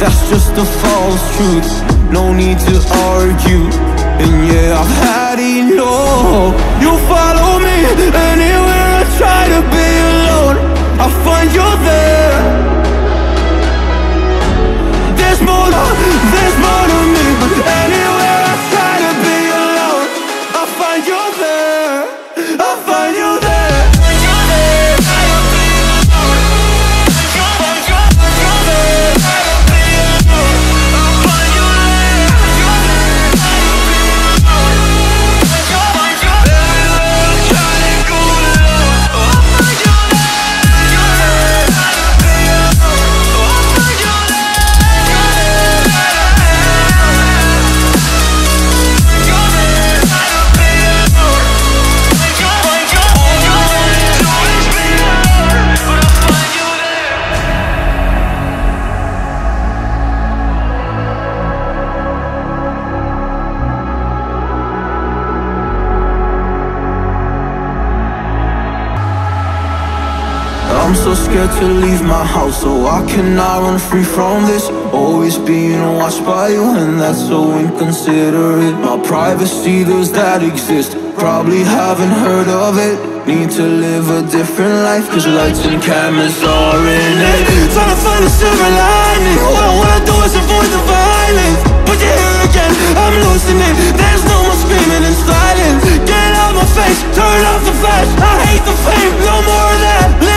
That's just a false truth. No need to argue. And yeah, I've had enough. You follow me anywhere I try to be alone. I find you there. There's more to, there's more to me But I'm so scared to leave my house So I cannot run free from this. Always being watched by you And that's so inconsiderate. My privacy, does that exist? Probably haven't heard of it. Need to live a different life Cause lights and cameras are in it. Trying to find a silver lining. All I wanna do is avoid the violence. But you're here again, I'm losing it. There's no more screaming and silence Get out my face, turn off the flash. I hate the fame, no more of that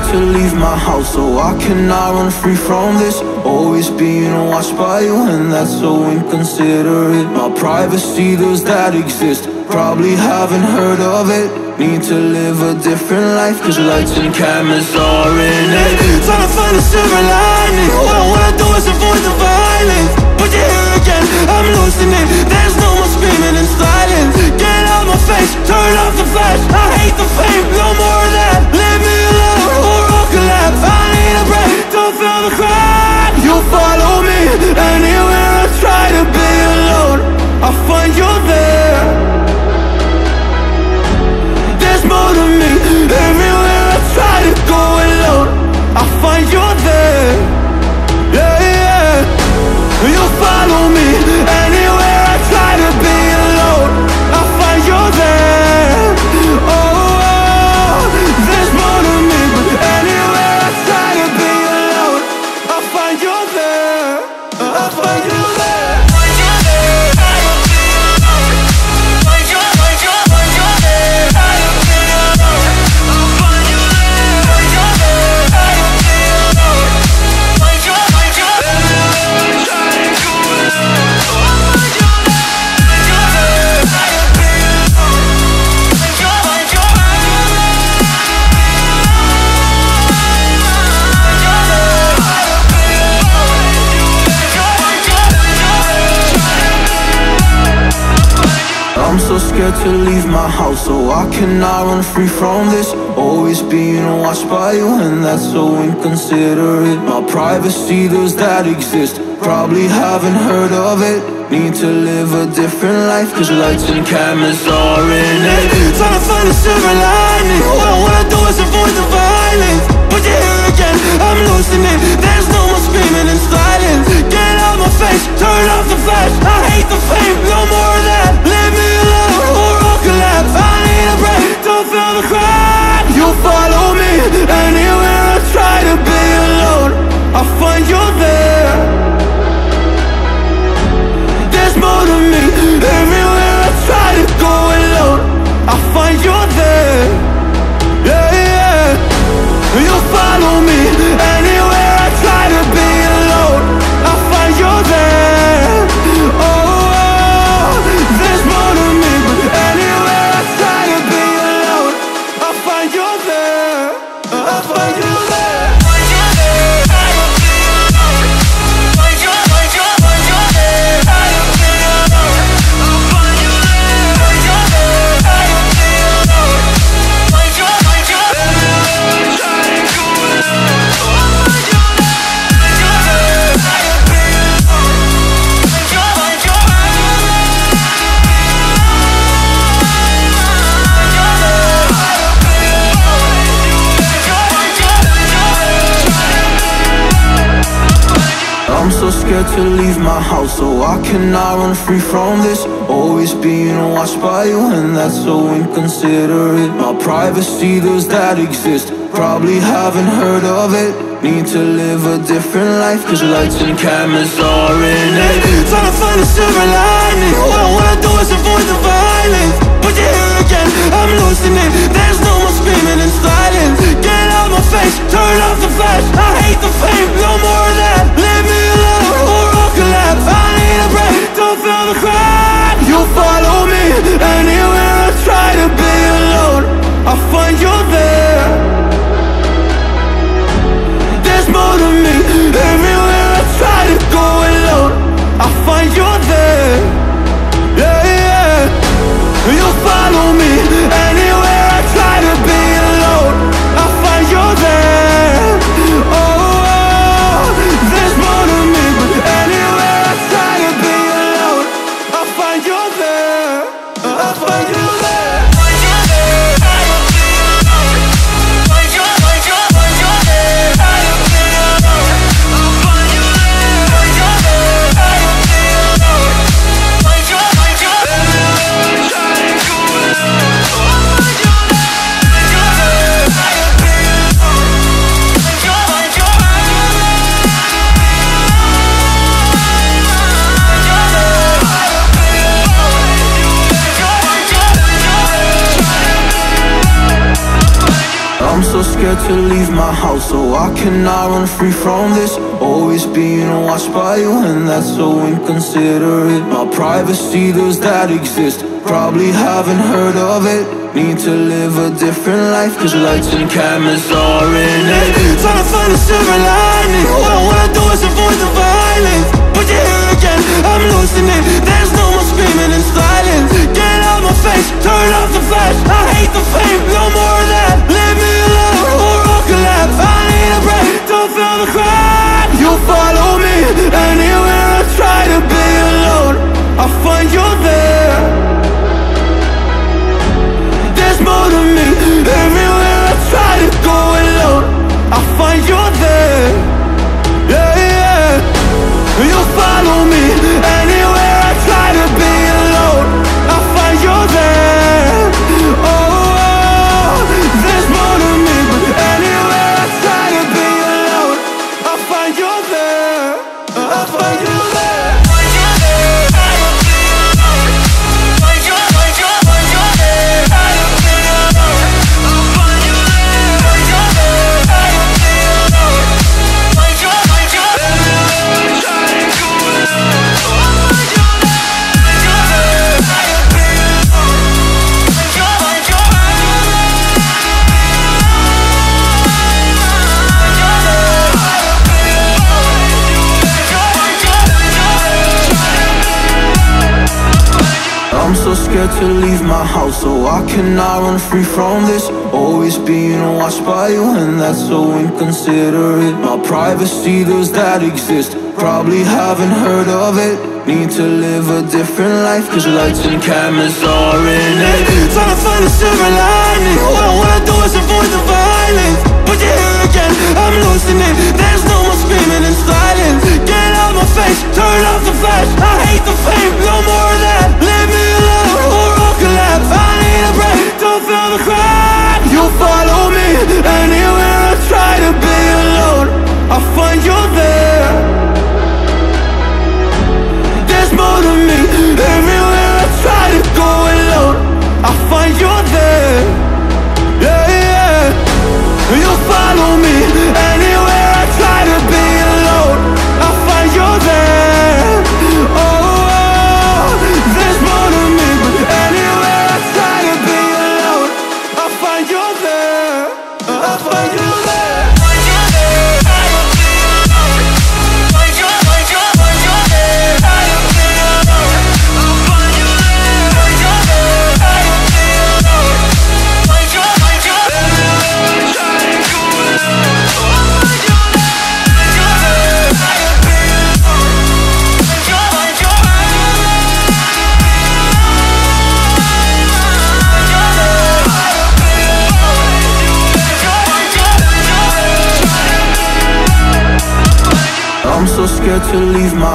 scared to leave my house So I cannot run free from this? Always being watched by you And that's so inconsiderate. My privacy, does that exist? Probably haven't heard of it. Need to live a different life Cause lights and cameras are in it. Trying to find a silver lining. All I wanna do is avoid the violence. But you're here again, I'm losing it. There's no more screaming and silence Get out my face, turn off the flash. I hate the fame, no more of that. Leave me I'll collapse I need a break, don't feel the crack You follow me anywhere I try to be alone. I find you there. There's more to me my house So I cannot run free from this? Always being watched by you And that's so inconsiderate. My privacy, does that exist? Probably haven't heard of it. Need to live a different life Cause lights and cameras are in it. Trying to find a silver lining. All I wanna do is avoid the violence. But you're again, I'm losing it. There's no more screaming in silence Get out my face, turn off the flash. I hate the fame, no more of that. Leave me alone or I'll collapse. I need a break, don't feel the crack. You follow me anywhere I try to be alone I find you there scared to leave my house So I cannot run free from this? Always being watched by you And that's so inconsiderate. My privacy, does that exist? Probably haven't heard of it. Need to live a different life Cause lights and cameras are in it. Trying to find a silver lining. All I wanna do is avoid the violence I'm losing it. There's no more screaming and silence Get out my face, turn off the flash. I hate the fame, no more of that. Leave me alone. Or I'll collapse I need a break, don't feel the crack You follow me. Anywhere I try to be alone I find you there house So I cannot run free from this? Always being watched by you And that's so inconsiderate. My privacy, those that exist? Probably haven't heard of it. Need to live a different life Cause lights and cameras are in it. Trying to find a silver lining. All I wanna do is avoid the violence. But you're here again, I'm losing it. There's no more screaming in silence. Get out my face, turn off the flash. I hate the fame, no more of that. Leave me I'll I need a break, don't feel the crack You follow me anywhere I try to be alone. I find you there house So I cannot run free from this. Always being watched by you And that's so inconsiderate. My privacy, does that exist? Probably haven't heard of it. Need to live a different life Cause lights and cameras are in it. Trying to find a silver lining. All I wanna do is avoid the violence. But you're here again, I'm losing it. There's no more screaming in silence. Get out my face, turn off the flash. I hate the fame, no more of that. Leave me I'll I need a break, don't feel the crack You follow me anywhere I try to be alone. I find you there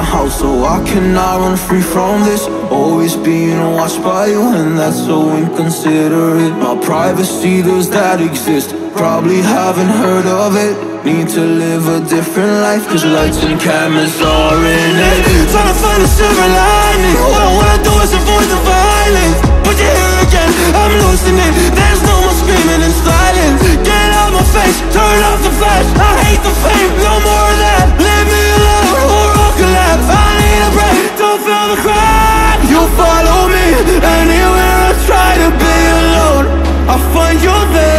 house So I cannot run free from this. Always being watched by you And that's so inconsiderate. My privacy, does that exist? Probably haven't heard of it. Need to live a different life Cause lights and cameras are in it. Trying to find a silver lining. All I wanna do is avoid the violence. But you're here again, I'm losing it There's no more screaming out my face, turn off the flash. I hate the fame, no more of that. Leave me alone or I'll collapse. I need a break, don't feel the crack. You follow me anywhere I try to be alone I find you there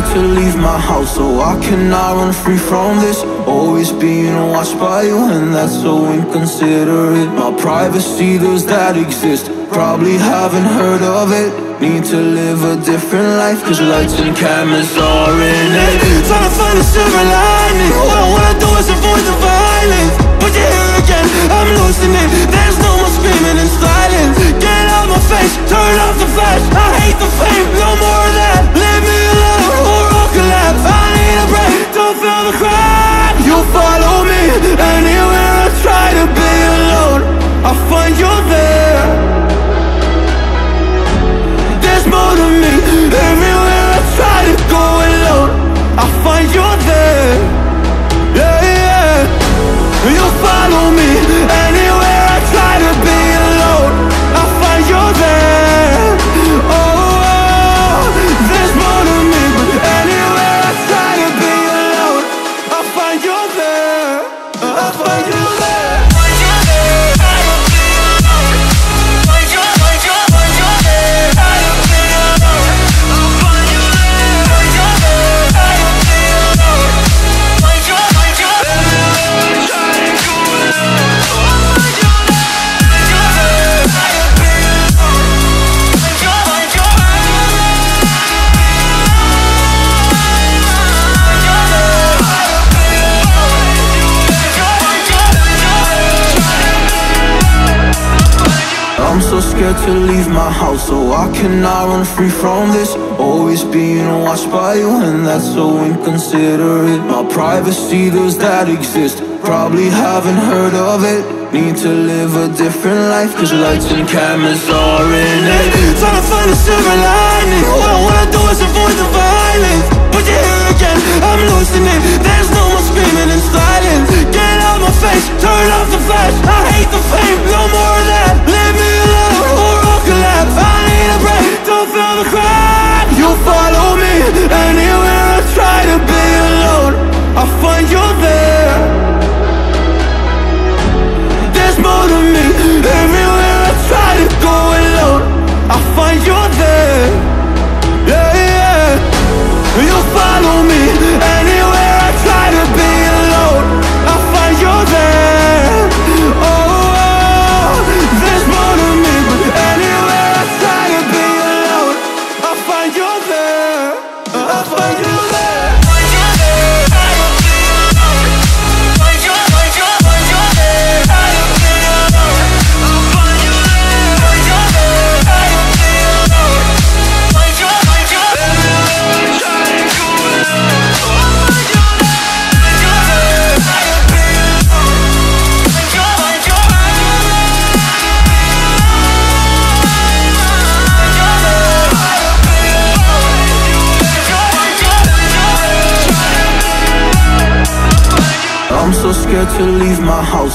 scared to leave my house So I cannot run free from this? Always being watched by you And that's so inconsiderate. My privacy, does that exist? Probably haven't heard of it. Need to live a different life Cause lights and cameras are in it. Trying to find a silver lining. All I wanna do is avoid the violence I'm losing it. There's no more screaming in silence Get out my face, turn off the flash. I hate the fame, no more of that. Leave me alone. Or I'll collapse I need a break, don't feel the crack You follow me. Anywhere I try to be alone house So I cannot run free from this? Always being watched by you And that's so inconsiderate. My privacy, does that exist? Probably haven't heard of it. Need to live a different life Cause lights and cameras are in it. Trying to find a silver lining. All I wanna do is avoid the violence. But you're here again, I'm losing it. There's no more screaming in silence Get out my face, turn off the flash. I hate the fame, no more of that. Leave me collapse I need a break, don't feel the crack You follow me anywhere I try to be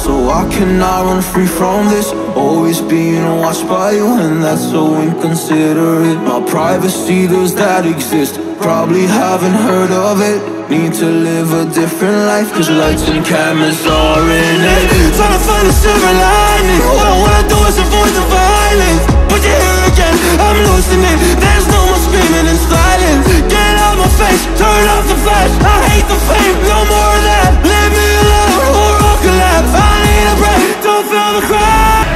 So I cannot run free from this? Always being watched by you and that's so inconsiderate. My privacy, those that exist? Probably haven't heard of it. Need to live a different life Cause lights and cameras are in it. Trying to find a silver lining. All I wanna do is avoid the violence. But you're here again, I'm losing it. There's no more screaming and silence. Get out my face, turn off the flash. I hate the fame, no more of that. Leave me alone or I'll collapse another the